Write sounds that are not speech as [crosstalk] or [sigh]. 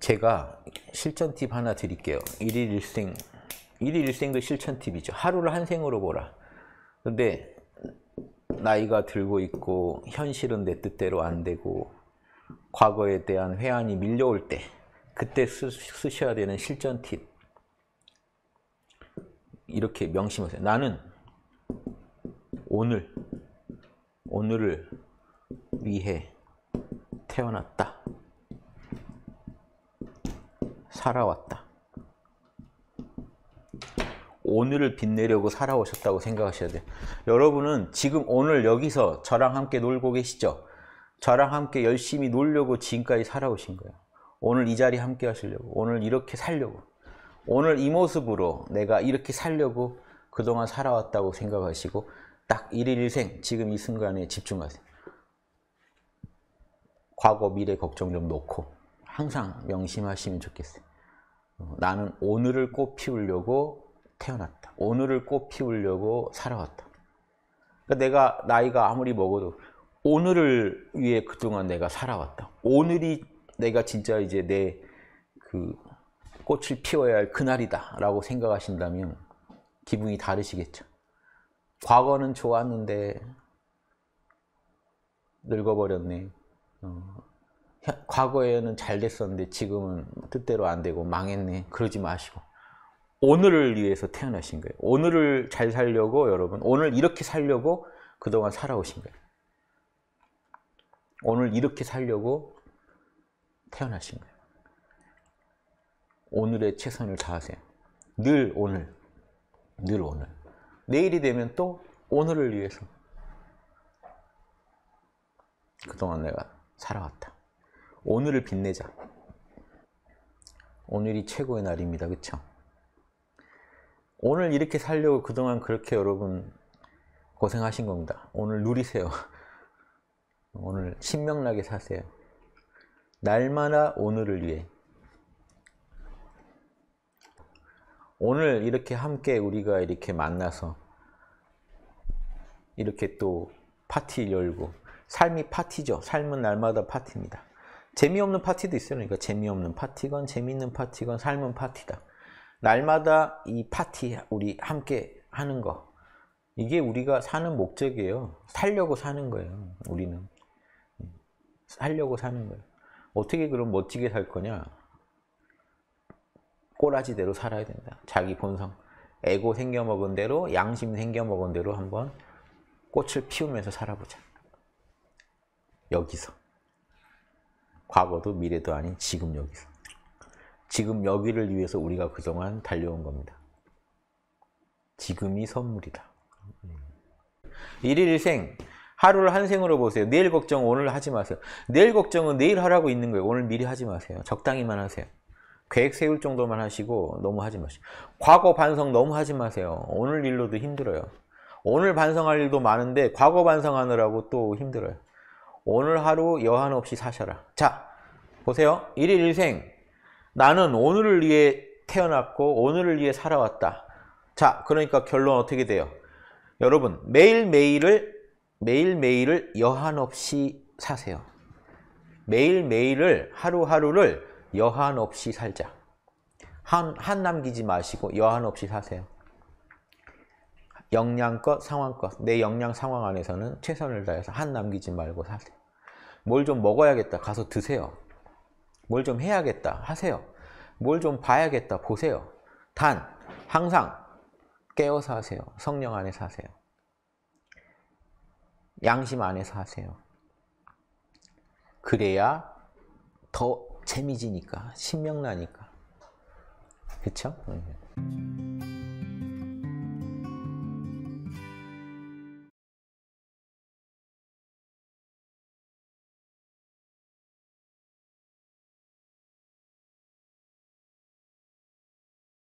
제가 실전 팁 하나 드릴게요. 일일 일생, 일일 일생도 실천 팁이죠. 하루를 한 생으로 보라. 근데 나이가 들고 있고 현실은 내 뜻대로 안 되고 과거에 대한 회한이 밀려올 때 그때 쓰, 쓰셔야 되는 실전 팁 이렇게 명심하세요. 나는 오늘 오늘을 위해 태어났다. 살아왔다. 오늘을 빛내려고 살아오셨다고 생각하셔야 돼요. 여러분은 지금 오늘 여기서 저랑 함께 놀고 계시죠? 저랑 함께 열심히 놀려고 지금까지 살아오신 거예요. 오늘 이 자리 함께 하시려고, 오늘 이렇게 살려고, 오늘 이 모습으로 내가 이렇게 살려고 그동안 살아왔다고 생각하시고 딱 일일일생 지금 이 순간에 집중하세요. 과거 미래 걱정 좀 놓고 항상 명심하시면 좋겠어요. 어, 나는 오늘을 꽃 피우려고 태어났다. 오늘을 꽃 피우려고 살아왔다. 그러니까 내가 나이가 아무리 먹어도 오늘을 위해 그동안 내가 살아왔다. 오늘이 내가 진짜 이제 내 그 꽃을 피워야 할 그날이다 라고 생각하신다면 기분이 다르시겠죠. 과거는 좋았는데 늙어버렸네. 어, 과거에는 잘 됐었는데 지금은 뜻대로 안 되고 망했네. 그러지 마시고 오늘을 위해서 태어나신 거예요. 오늘을 잘 살려고 여러분 오늘 이렇게 살려고 그동안 살아오신 거예요. 오늘 이렇게 살려고 태어나신 거예요. 오늘의 최선을 다하세요. 늘 오늘, 늘 오늘. 내일이 되면 또 오늘을 위해서 그동안 내가 살아왔다. 오늘을 빛내자. 오늘이 최고의 날입니다. 그쵸? 오늘 이렇게 살려고 그동안 그렇게 여러분 고생하신 겁니다. 오늘 누리세요. [laughs] 오늘 신명나게 사세요. 날마다 오늘을 위해. 오늘 이렇게 함께 우리가 이렇게 만나서 이렇게 또 파티 열고 삶이 파티죠. 삶은 날마다 파티입니다. 재미없는 파티도 있어요. 그러니까 재미없는 파티건 재미있는 파티건 삶은 파티다. 날마다 이 파티 우리 함께 하는 거 이게 우리가 사는 목적이에요. 살려고 사는 거예요. 우리는 살려고 사는 거예요. 어떻게 그럼 멋지게 살 거냐? 꼬라지대로 살아야 된다. 자기 본성, 에고 생겨 먹은 대로, 양심 생겨 먹은 대로 한번 꽃을 피우면서 살아보자. 여기서. 과거도 미래도 아닌 지금 여기서. 지금 여기를 위해서 우리가 그동안 달려온 겁니다. 지금이 선물이다. 일일생 하루를 한 생으로 보세요. 내일 걱정 오늘 하지 마세요. 내일 걱정은 내일 하라고 있는 거예요. 오늘 미리 하지 마세요. 적당히만 하세요. 계획 세울 정도만 하시고 너무 하지 마시고 과거 반성 너무 하지 마세요. 오늘 일로도 힘들어요. 오늘 반성할 일도 많은데 과거 반성하느라고 또 힘들어요. 오늘 하루 여한 없이 사셔라. 자, 보세요. 일일 일생 나는 오늘을 위해 태어났고 오늘을 위해 살아왔다. 자, 그러니까 결론 어떻게 돼요? 여러분, 매일매일을 매일매일을 여한 없이 사세요. 매일매일을 하루하루를 여한 없이 살자. 한, 한 남기지 마시고 여한 없이 사세요. 역량껏 상황껏 내 역량 상황 안에서는 최선을 다해서 한 남기지 말고 사세요. 뭘 좀 먹어야겠다 가서 드세요. 뭘 좀 해야겠다 하세요. 뭘 좀 봐야겠다 보세요. 단 항상 깨어서 하세요. 성령 안에서 하세요. 양심 안에서 하세요. 그래야 더 재미지니까 신명나니까 그쵸? 네.